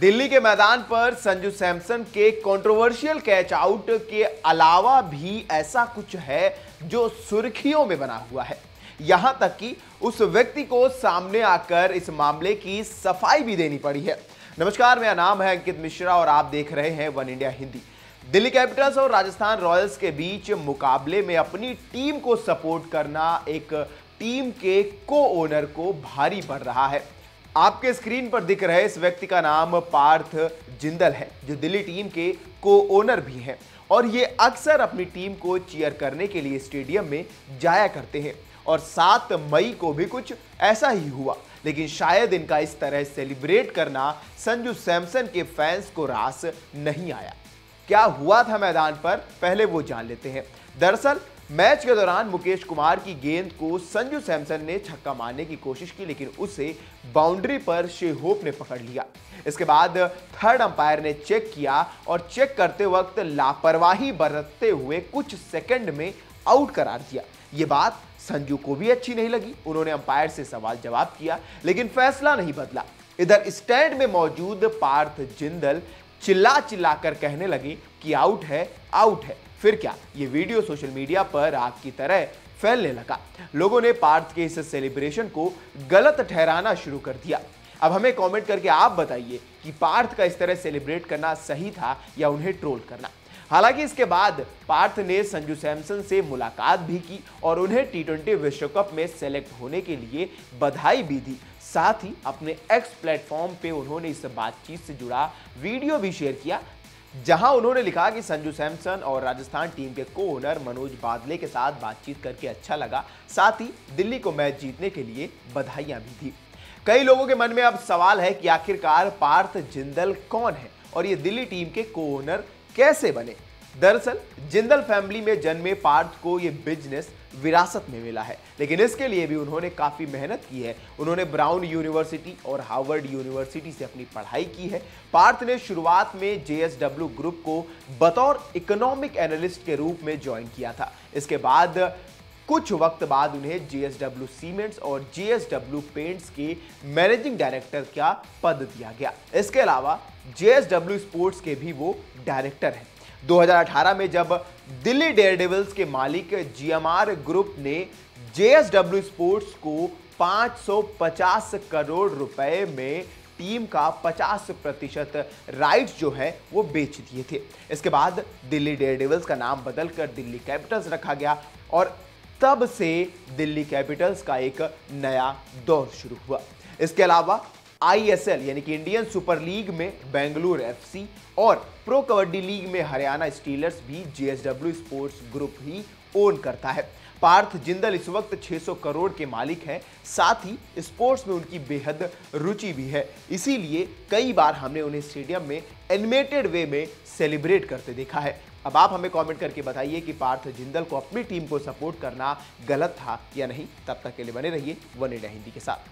दिल्ली के मैदान पर संजू सैमसन के कंट्रोवर्शियल कैच आउट के अलावा भी ऐसा कुछ है जो सुर्खियों में बना हुआ है। यहाँ तक कि उस व्यक्ति को सामने आकर इस मामले की सफ़ाई भी देनी पड़ी है। नमस्कार, मेरा नाम है अंकित मिश्रा और आप देख रहे हैं One India Hindi. Delhi Capitals और राजस्थान रॉयल्स के बीच मुकाबले में अपनी टीम को सपोर्ट करना एक टीम के को ओनर को भारी पड़ रहा है। आपके स्क्रीन पर दिख रहे इस व्यक्ति का नाम पार्थ जिंदल है, जो दिल्ली टीम के को ओनर भी हैं और ये अक्सर अपनी टीम को चीयर करने के लिए स्टेडियम में जाया करते हैं और सात मई को भी कुछ ऐसा ही हुआ, लेकिन शायद इनका इस तरह सेलिब्रेट करना संजू सैमसन के फैंस को रास नहीं आया। क्या हुआ था मैदान पर? पहले वो जान लेते हैं। दरअसल मैच के दौरान मुकेश कुमार की गेंद को संजू सैमसन ने छक्का मारने की कोशिश की, लेकिन उसे बाउंड्री पर शेहोप ने पकड़ लिया। इसके बाद थर्ड अंपायर ने चेक किया और चेक करते वक्त लापरवाही बरतते हुए कुछ सेकंड में आउट करार दिया। ये बात संजू को भी अच्छी नहीं लगी। उन्होंने अंपायर से सवाल जवाब किया, लेकिन फैसला नहीं बदला। इधर स्टैंड में मौजूद पार्थ जिंदल चिल्ला चिल्ला कर कहने लगी कि आउट है आउट है। फिर क्या? ये वीडियो सोशल मीडिया पर आग की तरह फैलने लगा। लोगों ने पार्थ के इस सेलिब्रेशन को गलत ठहराना शुरू कर दिया। अब हमें कमेंट करके आप बताइए कि पार्थ का इस तरह सेलिब्रेट करना सही था या उन्हें ट्रोल करना। हालाँकि इसके बाद पार्थ ने संजू सैमसन से मुलाकात भी की और उन्हें टी ट्वेंटी विश्व कप में सेलेक्ट होने के लिए बधाई भी दी। साथ ही अपने एक्स प्लेटफॉर्म पे उन्होंने इस बातचीत से जुड़ा वीडियो भी शेयर किया, जहाँ उन्होंने लिखा कि संजू सैमसन और राजस्थान टीम के को ओनर मनोज बादले के साथ बातचीत करके अच्छा लगा। साथ ही दिल्ली को मैच जीतने के लिए बधाइयाँ भी दी। कई लोगों के मन में अब सवाल है कि आखिरकार पार्थ जिंदल कौन है? और ये दिल्ली टीम के को ओनर कैसे बने? दरअसल, जिंदल फैमिली में जन्मे पार्थ को ये बिज़नेस विरासत में मिला है। लेकिन इसके लिए भी उन्होंने काफ़ी मेहनत की है। उन्होंने ब्राउन यूनिवर्सिटी और हार्वर्ड यूनिवर्सिटी से अपनी पढ़ाई की है। पार्थ ने शुरुआत में जेएसडब्ल्यू ग्रुप को बतौर इकोनॉमिक एनालिस्ट के रूप में ज्वाइन किया था। इसके बाद कुछ वक्त बाद उन्हें जेएसडब्ल्यू सीमेंट्स और जेएसडब्ल्यू पेंट्स के मैनेजिंग डायरेक्टर का पद दिया गया। इसके अलावा जेएसडब्ल्यू स्पोर्ट्स के भी वो डायरेक्टर हैं। 2018 में जब दिल्ली डेयरडेविल्स के मालिक जीएमआर ग्रुप ने जेएसडब्ल्यू स्पोर्ट्स को 550 करोड़ रुपए में टीम का 50 प्रतिशत राइट्स जो है, वो बेच दिए थे। इसके बाद दिल्ली डेयर डेयरडेविल्स का नाम बदलकर दिल्ली कैपिटल्स रखा गया और तब से दिल्ली कैपिटल्स का एक नया दौर शुरू हुआ। इसके अलावा आईएसएल यानी कि इंडियन सुपर लीग में बेंगलुरु एफसी और प्रो कबड्डी लीग में हरियाणा स्टीलर्स भी जेएसडब्ल्यू स्पोर्ट्स ग्रुप ही ओन करता है। पार्थ जिंदल इस वक्त 600 करोड़ के मालिक हैं, साथ ही स्पोर्ट्स में उनकी बेहद रुचि भी है। इसीलिए कई बार हमने उन्हें स्टेडियम में एनिमेटेड वे में सेलिब्रेट करते देखा है। अब आप हमें कमेंट करके बताइए कि पार्थ जिंदल को अपनी टीम को सपोर्ट करना गलत था या नहीं। तब तक के लिए बने रहिए वन इंडिया हिंदी के साथ।